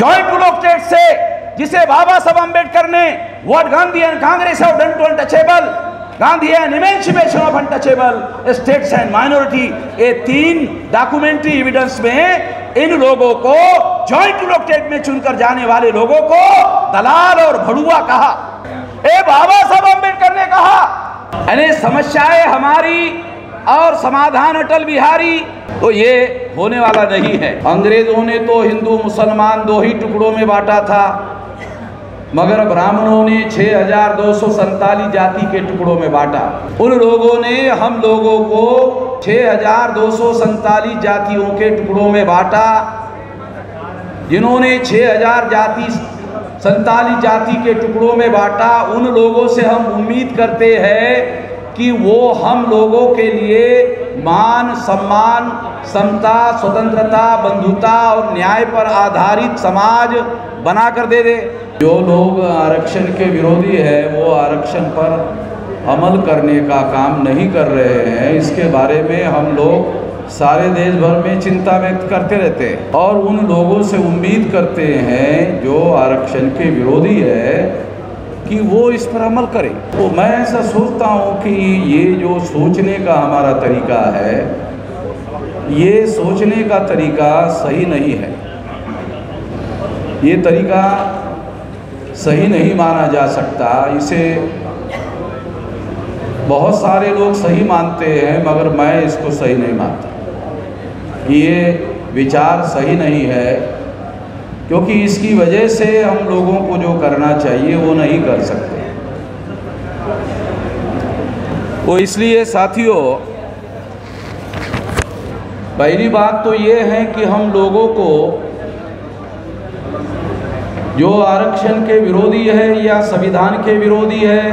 Joint rule of state से, जिसे बाबा साहब अंबेडकर ने what Gandhi and Congress have done to untouchable Gandhi and emancipation of untouchable states and minority ये तीन documentary evidence में इन लोगों को जॉइंट रूल ऑफ़ स्टेट में चुनकर जाने वाले लोगों को दलाल और भड़ुआ कहा। ए बाबा साहब अंबेडकर ने कहा समस्याएँ हमारी और समाधान अटल बिहारी। तो ये होने वाला नहीं है। अंग्रेज़ों ने तो हिंदू मुसलमान दो ही टुकड़ों में बांटा था, मगर ब्राह्मणों ने छह हज़ार दो सौ सैतालीस जाति के टुकड़ों में बांटा। उन लोगों ने हम लोगों को छह हज़ार दो सौ सैतालीस जातियों के टुकड़ों में बांटा। जिन्होंने छह हज़ार जाति, सैतालीस जाति के टुकड़ों में बांटा, उन लोगों से हम उम्मीद करते हैं कि वो हम लोगों के लिए मान, सम्मान, समता, स्वतंत्रता, बंधुता और न्याय पर आधारित समाज बना कर दे दे। जो लोग आरक्षण के विरोधी है, वो आरक्षण पर अमल करने का काम नहीं कर रहे हैं। इसके बारे में हम लोग सारे देश भर में चिंता व्यक्त करते रहते हैं और उन लोगों से उम्मीद करते हैं, जो आरक्षण के विरोधी है कि वो इस पर अमल करें। तो मैं ऐसा सोचता हूँ कि ये जो सोचने का हमारा तरीका है, ये सोचने का तरीका सही नहीं है। ये तरीका सही नहीं माना जा सकता। इसे बहुत सारे लोग सही मानते हैं, मगर मैं इसको सही नहीं मानता। ये विचार सही नहीं है। क्योंकि इसकी वजह से हम लोगों को जो करना चाहिए, वो नहीं कर सकते। तो इसलिए साथियों, पहली बात तो ये है कि हम लोगों को जो आरक्षण के विरोधी है, या संविधान के विरोधी है,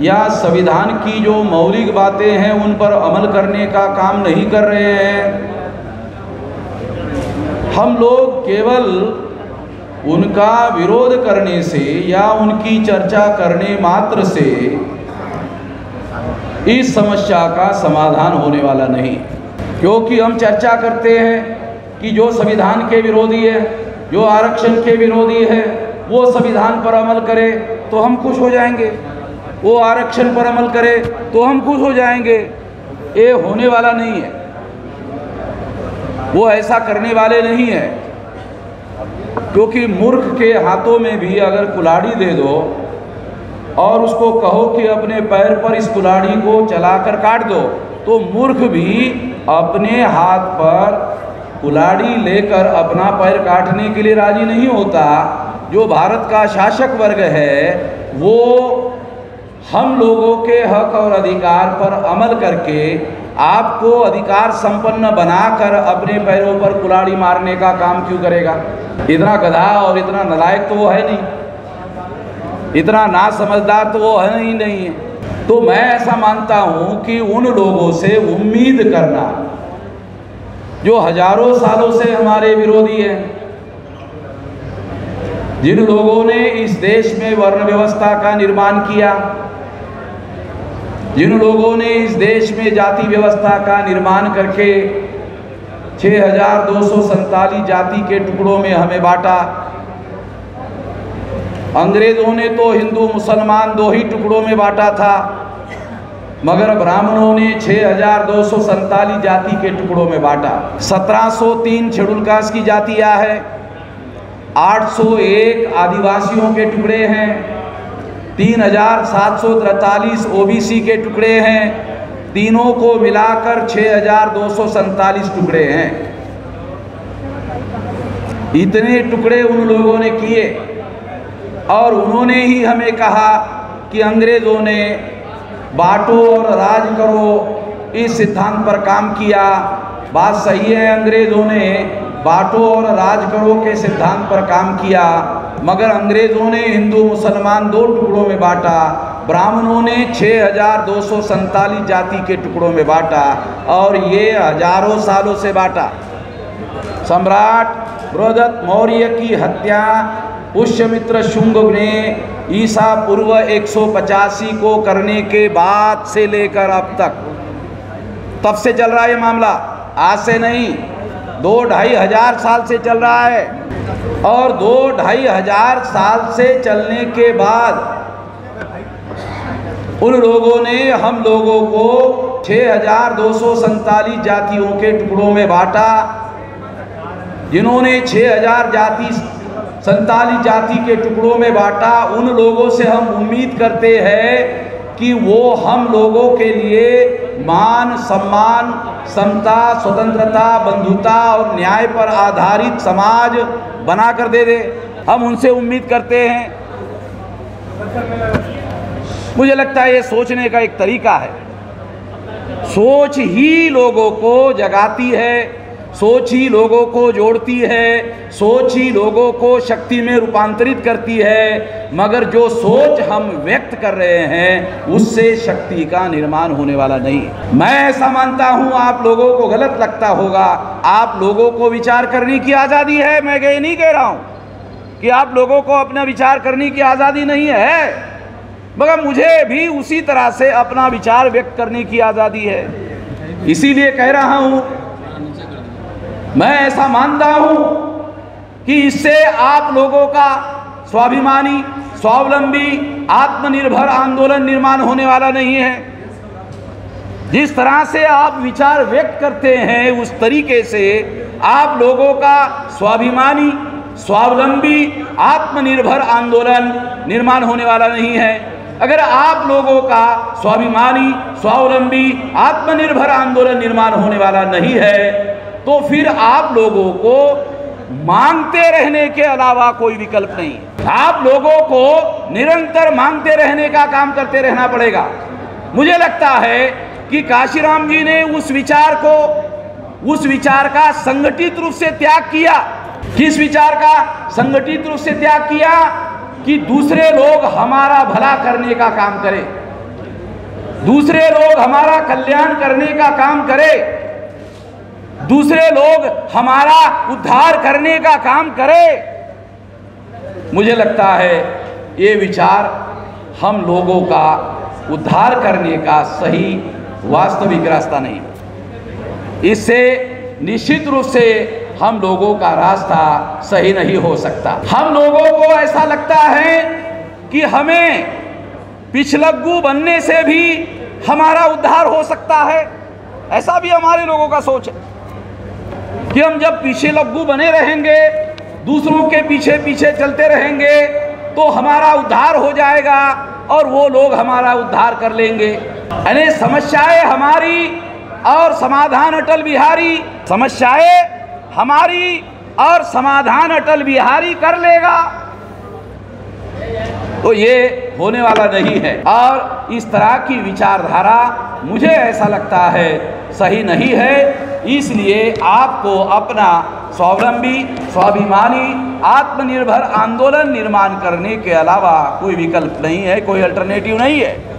या संविधान की जो मौलिक बातें हैं, उन पर अमल करने का काम नहीं कर रहे हैं। हम लोग केवल उनका विरोध करने से या उनकी चर्चा करने मात्र से इस समस्या का समाधान होने वाला नहीं। क्योंकि हम चर्चा करते हैं कि जो संविधान के विरोधी है, जो आरक्षण के विरोधी है, वो संविधान पर अमल करे तो हम खुश हो जाएँगे। वो आरक्षण पर अमल करे तो हम खुश हो जाएँगे। ये होने वाला नहीं है। वो ऐसा करने वाले नहीं है। क्योंकि मूर्ख के हाथों में भी अगर कुलाड़ी दे दो और उसको कहो कि अपने पैर पर इस कुलाड़ी को चलाकर काट दो तो मूर्ख भी अपने हाथ पर कुलाड़ी लेकर अपना पैर काटने के लिए राज़ी नहीं होता। जो भारत का शासक वर्ग है, वो हम लोगों के हक और अधिकार पर अमल करके आपको अधिकार संपन्न बनाकर अपने पैरों पर कुलाड़ी मारने का काम क्यों करेगा? इतना गधा और इतना नलायक तो वो है नहीं। इतना ना समझदार तो वो है ही नहीं। है तो मैं ऐसा मानता हूँ कि उन लोगों से उम्मीद करना, जो हज़ारों सालों से हमारे विरोधी हैं, जिन लोगों ने इस देश में वर्ण व्यवस्था का निर्माण किया जिन लोगों ने इस देश में जाति व्यवस्था का निर्माण करके छः हज़ार दो सौ सैतालीस जाति के टुकड़ों में हमें बांटा, अंग्रेज़ों ने तो हिंदू, मुसलमान दो ही टुकड़ों में बांटा था, मगर ब्राह्मणों ने छः हज़ार दो सौ सैतालीस जाति के टुकड़ों में बांटा। सत्रह सौ तीन शेड्यूल कास्ट की जातियाँ है 801 आदिवासियों के टुकड़े हैं तीन हज़ार सात सौ तैतालीस ओ बी सी के टुकड़े हैं। तीनों को मिलाकर छः हज़ार दो सौ सैतालीस टुकड़े हैं। इतने टुकड़े उन लोगों ने किए और उन्होंने ही हमें कहा कि अंग्रेज़ों ने बांटो और राज करो, इस सिद्धांत पर काम किया। बात सही है, अंग्रेज़ों ने बांटो और राज करो के सिद्धांत पर काम किया। मगर अंग्रेज़ों ने, हिंदू, मुसलमान दो टुकड़ों में बांटा। ब्राह्मणों ने छः हज़ार दो सौ जाति के टुकड़ों में बांटा और ये हज़ारों सालों से बांटा। सम्राट बृहदत्त मौर्य की हत्या, पुष्यमित्र शुंग ने ईसा पूर्व 185 को करने के बाद से लेकर अब तक। तब से चल रहा है ये मामला। आज से नहीं, दो ढाई हज़ार साल से चल रहा है। और दो ढाई हज़ार साल से चलने के बाद उन लोगों ने हम लोगों को छः हज़ार दो सौ सैतालीस जातियों के टुकड़ों में बांटा। जिन्होंने छः हज़ार जाति, सैतालीस जाति के टुकड़ों में बांटा। उन लोगों से हम उम्मीद करते हैं कि वो हम लोगों के लिए मान, सम्मान, समता, स्वतंत्रता, बंधुता और न्याय पर आधारित समाज बना कर दे दे। हम उनसे उम्मीद करते हैं। मुझे लगता है ये सोचने का एक तरीका है। सोच ही लोगों को जगाती है। सोच ही लोगों को जोड़ती है, सोच ही लोगों को शक्ति में रूपांतरित करती है, मगर जो सोच हम व्यक्त कर रहे हैं, उससे शक्ति का निर्माण होने वाला नहीं। मैं ऐसा मानता हूँ, आप लोगों को गलत लगता होगा। आप लोगों को विचार करने की आज़ादी है, मैं ये नहीं कह रहा हूँ कि आप लोगों को अपना विचार करने की आज़ादी नहीं है। मगर मुझे भी उसी तरह से अपना विचार व्यक्त करने की आज़ादी है। इसीलिए कह रहा हूँ मैं ऐसा मानता हूँ कि इससे आप लोगों का स्वाभिमानी, स्वावलंबी, आत्मनिर्भर आंदोलन निर्माण होने वाला नहीं है। जिस तरह से आप विचार व्यक्त करते हैं, उस तरीके से आप लोगों का स्वाभिमानी, स्वावलंबी, आत्मनिर्भर आंदोलन निर्माण होने वाला नहीं है। अगर आप लोगों का स्वाभिमानी, स्वावलंबी, आत्मनिर्भर आंदोलन निर्माण होने वाला नहीं है तो फिर आप लोगों को मांगते रहने के अलावा कोई विकल्प नहीं। आप लोगों को निरंतर मांगते रहने का काम करते रहना पड़ेगा। मुझे लगता है कि काशीराम जी ने उस विचार को, उस विचार का संगठित रूप से त्याग किया। किस विचार का? संगठित रूप से त्याग किया कि दूसरे लोग हमारा भला करने का काम करें। दूसरे लोग हमारा कल्याण करने का काम करें। दूसरे लोग हमारा उद्धार करने का काम करें। मुझे लगता है ये विचार हम लोगों का उद्धार करने का सही वास्तविक रास्ता नहीं। इससे निश्चित रूप से हम लोगों का रास्ता सही नहीं हो सकता। हम लोगों को ऐसा लगता है कि हमें पिछलग्गू बनने से भी हमारा उद्धार हो सकता है। ऐसा भी हमारे लोगों का सोच है। कि हम जब पीछे लग्गू बने रहेंगे, दूसरों के पीछे पीछे चलते रहेंगे तो हमारा उद्धार हो जाएगा और वो लोग हमारा उद्धार कर लेंगे। यानी समस्याएँ हमारी और समाधान अटल बिहारी, समस्याएँ हमारी और समाधान अटल बिहारी कर लेगा। तो ये होने वाला नहीं है। और इस तरह की विचारधारा मुझे ऐसा लगता है सही नहीं है। इसलिए आपको अपना स्वावलंबी, स्वाभिमानी, आत्मनिर्भर आंदोलन निर्माण करने के अलावा कोई विकल्प नहीं है, कोई अल्टरनेटिव नहीं है।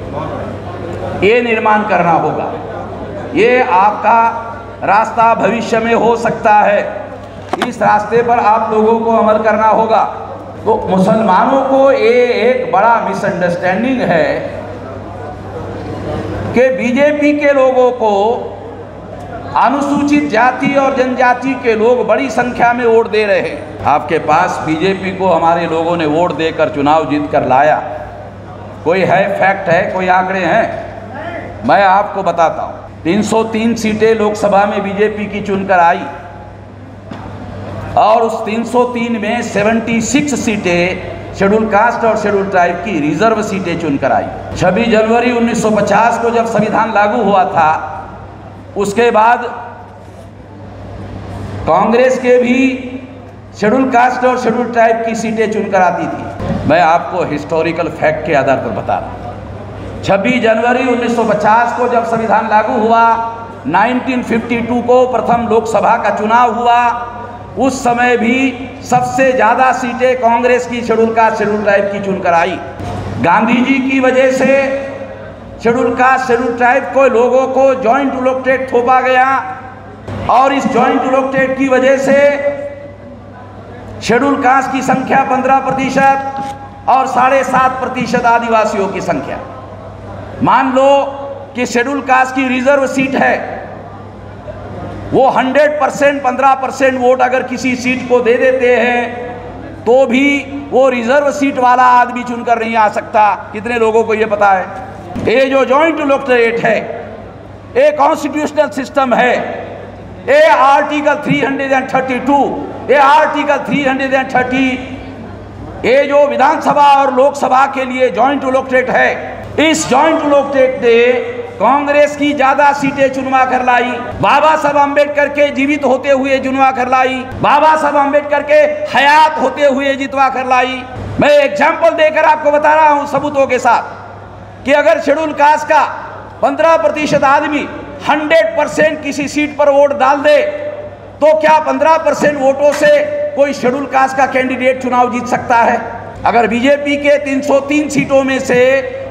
ये निर्माण करना होगा। ये आपका रास्ता भविष्य में हो सकता है। इस रास्ते पर आप लोगों को अमल करना होगा। तो मुसलमानों को ये एक बड़ा मिसअंडरस्टैंडिंग है कि बीजेपी के लोगों को अनुसूचित जाति और जनजाति के लोग बड़ी संख्या में वोट दे रहे हैं। आपके पास बीजेपी को हमारे लोगों ने वोट देकर चुनाव जीत कर लाया। कोई है, फैक्ट है, कोई आंकड़े हैं? मैं आपको बताता हूँ। 303 सीटें लोकसभा में बीजेपी की चुनकर आई। और उस 303 में 76 सीटें शेड्यूल कास्ट और शेड्यूल ट्राइब की रिज़र्व सीटें चुनकर आई। 26 जनवरी 1950 को जब संविधान लागू हुआ था उसके बाद कांग्रेस के भी शेड्यूल कास्ट और शेड्यूल ट्राइब की सीटें चुनकर आती थी। मैं आपको हिस्टोरिकल फैक्ट के आधार पर बता रहा हूँ। छब्बीस जनवरी 1950 को जब संविधान लागू हुआ 1952 को प्रथम लोकसभा का चुनाव हुआ, उस समय भी सबसे ज़्यादा सीटें कांग्रेस की शेड्यूल कास्ट, शेड्यूल ट्राइब की चुनकर आई। गांधी जी की वजह से शेड्यूल कास्ट शेड्यूल ट्राइब को लोगों को जॉइंट इलेक्ट्रेट थोपा गया। और इस जॉइंट इलेक्ट्रेट की वजह से शेड्यूल कास्ट की संख्या पंद्रह प्रतिशत और साढ़े सात प्रतिशत आदिवासियों की संख्या। मान लो कि शेड्यूल कास्ट की रिज़र्व सीट है। वो 100 परसेंट पंद्रह परसेंट वोट अगर किसी सीट को दे देते हैं तो भी वो रिज़र्व सीट वाला आदमी चुनकर नहीं आ सकता। कितने लोगों को ये पता है? ये जो जॉइंट इलेक्टोरेट है, ये कॉन्स्टिट्यूशनल सिस्टम है, ये आर्टिकल 332 ये आर्टिकल 330 ये जो विधानसभा और लोकसभा के लिए जॉइंट इलेक्टोरेट है, इस जॉइंट इलेक्टोरेट ने कांग्रेस की ज़्यादा सीटें चुनवा कर लाई, बाबा साहब अंबेडकर के जीवित होते हुए चुनवा कर लाई, बाबा साहब अंबेडकर के हयात होते हुए जितवा कर लाई। मैं एग्ज़ाम्पल देकर आपको बता रहा हूँ सबूतों के साथ। कि अगर शेड्यूल कास्ट का पंद्रह प्रतिशत आदमी हंड्रेड परसेंट किसी सीट पर वोट डाल दे तो क्या पंद्रह परसेंट वोटों से कोई शेड्यूल कास्ट का कैंडिडेट चुनाव जीत सकता है? अगर बीजेपी के 303 सीटों में से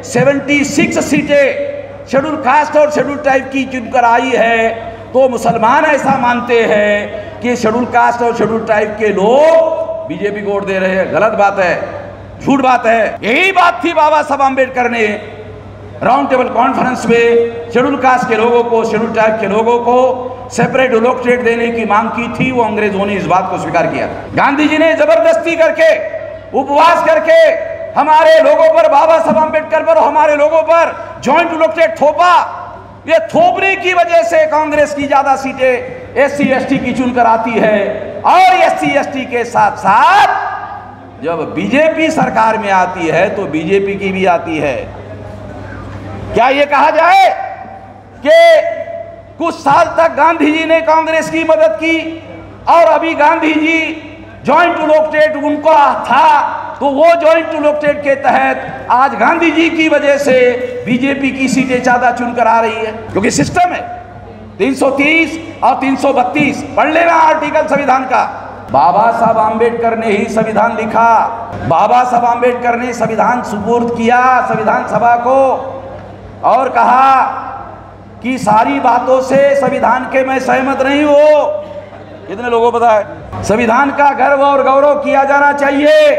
76 सीटें शेड्यूल कास्ट और शेड्यूल टाइप की चुनकर आई है तो मुसलमान ऐसा मानते हैं कि शेड्यूल कास्ट और शेड्यूल टाइप के लोग बीजेपी को वोट दे रहे हैं। गलत बात है, झूठ बात है। यही बात थी बाबा साहब अंबेडकर ने। राउंड टेबल कॉन्फ्रेंस में शेड्यूल कास्ट के लोगों को शेड्यूल ट्राइब के लोगों को सेपरेट इलेक्ट्रेट देने की मांग की थी, वो अंग्रेज़ों ने इस बात को स्वीकार किया गांधी जी ने ज़बरदस्ती करके, उपवास करके हमारे लोगों पर, बाबा साहब अंबेडकर पर हमारे लोगों पर ज्वाइंट इलेक्टेड थोपा। ये थोपने की वजह से कांग्रेस की ज़्यादा सीटें एस सी की चुनकर आती है और एस सी के साथ साथ जब बीजेपी सरकार में आती है तो बीजेपी की भी आती है। क्या ये कहा जाए कि कुछ साल तक गांधी जी ने कांग्रेस की मदद की और अभी गांधी जी ज्वाइंट इलेक्टेड उनको था तो वो ज्वाइंट इलेक्टेड के तहत आज गांधी जी की वजह से बीजेपी की सीटें ज़्यादा चुनकर आ रही है। क्योंकि सिस्टम है। 330 और 332 पढ़ लेना आर्टिकल संविधान का। बाबा साहब आम्बेडकर ने ही संविधान लिखा। बाबा साहब आम्बेडकर ने संविधान सुपुर्द किया संविधान सभा को। और कहा कि सारी बातों से संविधान के मैं सहमत नहीं हूँ। कितने लोगों को पता है? संविधान का गर्व और गौरव किया जाना चाहिए।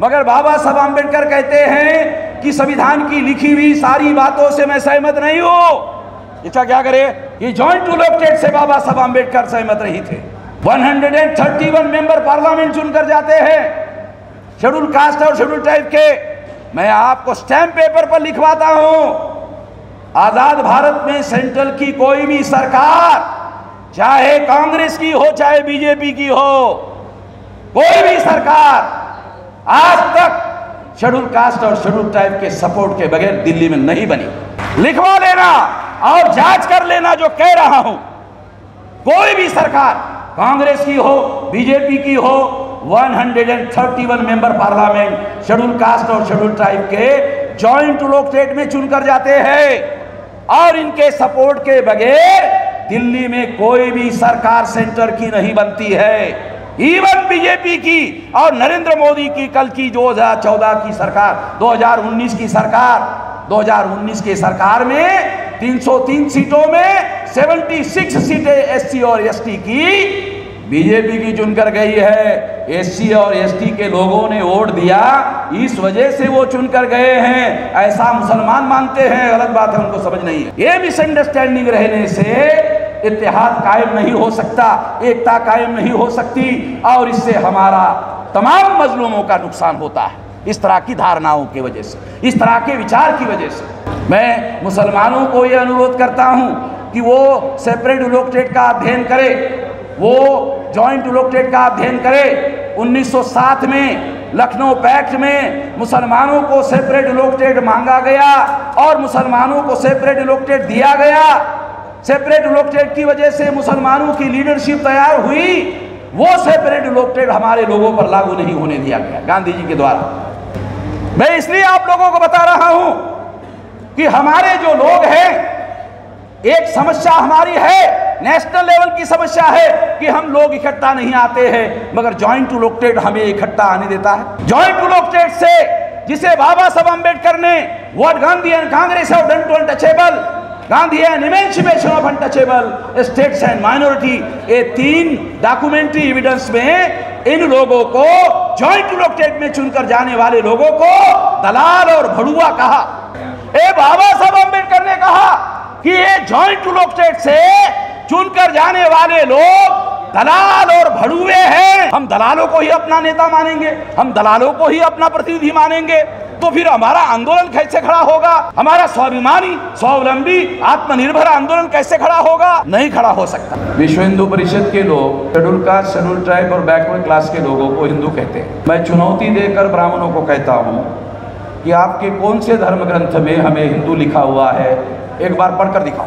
मगर बाबा साहब आम्बेडकर कहते हैं कि संविधान की लिखी हुई सारी बातों से मैं सहमत नहीं हूँ। इसका क्या करे? ये जॉइंट इलेक्टेड से बाबा साहब आम्बेडकर सहमत नहीं थे। 131 मेंबर पार्लियामेंट चुनकर जाते हैं। शेड्यूल कास्ट और शेड्यूल टाइप के। मैं आपको स्टैंप पेपर पर लिखवाता हूँ। आज़ाद भारत में सेंट्रल की कोई भी सरकार, चाहे कांग्रेस की हो, चाहे बीजेपी की हो, कोई भी सरकार, आज तक शेड्यूल कास्ट और शेड्यूल टाइप के सपोर्ट के बगैर दिल्ली में नहीं बनी। लिखवा लेना और जाँच कर लेना जो कह रहा हूँ। कोई भी सरकार, कांग्रेस की हो, बीजेपी की हो 131 मेंबर पार्लियामेंट, शेड्यूल कास्ट और शेड्यूल टाइप के जॉइंट इलेक्ट्रेट में चुनकर जाते हैं। और इनके सपोर्ट के बगैर दिल्ली में कोई भी सरकार सेंटर की नहीं बनती है। इवन बीजेपी की और नरेंद्र मोदी की, कल की 2014 की सरकार 2019 की सरकार 2019 की सरकार में 303 सीटों में 76 सीटें एससी और एसटी की बीजेपी की चुनकर गई है। एससी और एसटी के लोगों ने वोट दिया। इस वजह से वो चुनकर गए हैं। ऐसा मुसलमान मानते हैं, गलत बात है, उनको समझ नहीं है। ये मिसअंडरस्टैंडिंग रहने से इतिहाद कायम नहीं हो सकता, एकता कायम नहीं हो सकती, और इससे हमारा तमाम मजलूमों का नुकसान होता है। इस तरह की धारणाओं की वजह से, इस तरह के विचार की वजह से। मैं मुसलमानों को यह अनुरोध करता हूँ कि वो सेपरेट इलेक्ट्रेट का अध्ययन करे। वो जॉइंट इलेक्ट्रेट का अध्ययन करे। 1907 में लखनऊ पैक्ट में मुसलमानों को सेपरेट इलेक्ट्रेट मांगा गया और मुसलमानों को सेपरेट इलेक्ट्रेट दिया गया। सेपरेट इलेक्टेड की वजह से मुसलमानों की लीडरशिप तैयार हुई। वो सेपरेट इलेक्टेड हमारे लोगों पर लागू नहीं होने दिया गया, गांधी जी के द्वारा। मैं इसलिए आप लोगों को बता रहा हूँ कि हमारे जो लोग हैं, एक समस्या हमारी है। नेशनल लेवल की समस्या है कि हम लोग इकट्ठा नहीं आते हैं, मगर जॉइंट इलेक्टेड हमें इकट्ठा आने देता है। जॉइंट इलेक्टेड से जिसे बाबा साहब अंबेडकर ने what Gandhi and Congress have done to untouchable Gandhi and emancipation of untouchable states and minority ये तीन डॉक्यूमेंट्री एविडेंस में इन लोगों को जॉइंट इलेक्टेड में चुनकर जाने वाले लोगों को दलाल और भड़ुआ कहा। ए बाबा साहब अंबेडकर ने कहा कि ये जॉइंट इलेक्टेड से चुनकर जाने वाले लोग दलाल और भड़ुए हैं। हम दलालों को ही अपना नेता मानेंगे, हम दलालों को ही अपना प्रतिनिधि मानेंगे। तो फिर हमारा आंदोलन कैसे खड़ा होगा? हमारा स्वाभिमानी, स्वावलंबी, आत्मनिर्भर आंदोलन कैसे खड़ा होगा? नहीं खड़ा हो सकता। विश्व हिंदू परिषद के लोग शेड्यूल कास्ट शेड्यूल ट्राइब और बैकवर्ड क्लास के लोगों को हिंदू कहते हैं। मैं चुनौती देकर ब्राह्मणों को कहता हूँ कि आपके कौन से धर्म ग्रंथ में हमें हिंदू लिखा हुआ है? एक बार पढ़कर दिखाओ।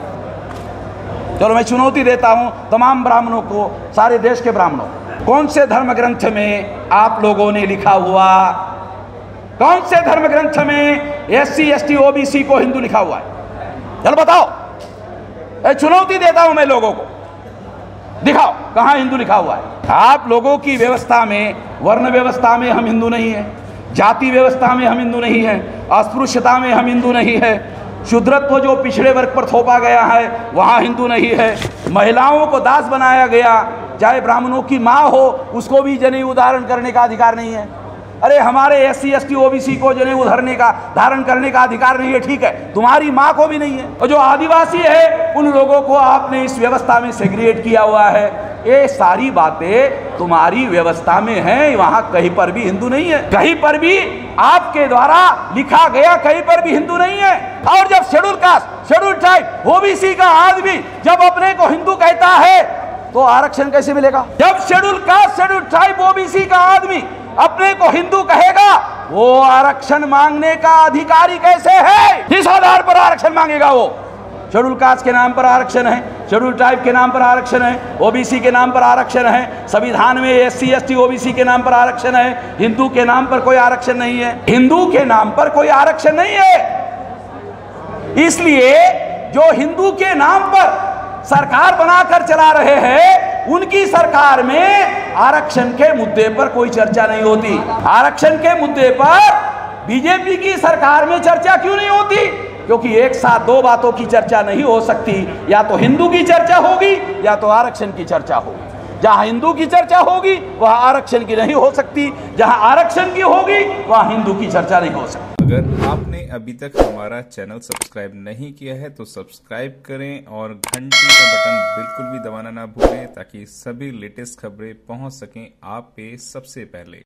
चलो मैं चुनौती देता हूँ तमाम ब्राह्मणों को, सारे देश के ब्राह्मणों। कौन से धर्म ग्रंथ में आप लोगों ने लिखा हुआ? कौन से धर्म ग्रंथ में S C S T OBC को हिंदू लिखा हुआ है? चलो बताओ। चुनौती देता हूँ मैं लोगों को। दिखाओ, कहाँ हिंदू लिखा हुआ है? आप लोगों की व्यवस्था में, वर्ण व्यवस्था में हम हिंदू नहीं है। जाति व्यवस्था में हम हिंदू नहीं है। अस्पृश्यता में हम हिंदू नहीं है। शुद्रत्व जो पिछड़े वर्ग पर थोपा गया है, वहाँ हिंदू नहीं है। महिलाओं को दास बनाया गया। चाहे ब्राह्मणों की माँ हो, उसको भी जनेऊ उदाहरण करने का अधिकार नहीं है। अरे, हमारे S C S T O B C को जनेऊ उधरने का, धारण करने का अधिकार नहीं है, ठीक है। तुम्हारी माँ को भी नहीं है। और जो आदिवासी है, उन लोगों को आपने इस व्यवस्था में सेग्रिएट किया हुआ है। ये सारी बातें तुम्हारी व्यवस्था में है, वहाँ कहीं पर भी हिंदू नहीं है। कहीं पर भी आपके द्वारा लिखा गया कहीं पर भी हिंदू नहीं है। और जब schedule caste, schedule tribe, OBC का आदमी जब अपने को हिंदू कहता है तो आरक्षण कैसे मिलेगा? जब schedule caste, schedule tribe, OBC का आदमी अपने को हिंदू कहेगा, वो आरक्षण मांगने का अधिकारी कैसे है? किस आधार पर आरक्षण मांगेगा वो? शेड्यूल कास्ट के नाम पर आरक्षण है। शेड्यूल ट्राइब के नाम पर आरक्षण है, ओबीसी के नाम पर आरक्षण है, संविधान में S C S T OBC के नाम पर आरक्षण है, हिंदू के नाम पर कोई आरक्षण नहीं है। हिंदू के नाम पर कोई आरक्षण नहीं है। इसलिए जो हिंदू के नाम पर सरकार बनाकर चला रहे हैं, उनकी सरकार में आरक्षण के मुद्दे पर कोई चर्चा नहीं होती। आरक्षण के मुद्दे पर बीजेपी की सरकार में चर्चा क्यों नहीं होती? क्योंकि एक साथ दो बातों की चर्चा नहीं हो सकती। या तो हिंदू की चर्चा होगी, या तो आरक्षण की चर्चा होगी। जहाँ हिंदू की चर्चा होगी, वहाँ आरक्षण की नहीं हो सकती। जहाँ आरक्षण की होगी, वहाँ हिंदू की चर्चा नहीं हो सकती। अगर आपने अभी तक हमारा चैनल सब्सक्राइब नहीं किया है तो सब्सक्राइब करें और घंटी का बटन बिल्कुल भी दबाना ना भूलें, ताकि सभी लेटेस्ट खबरें पहुँच सकें आप पे सबसे पहले।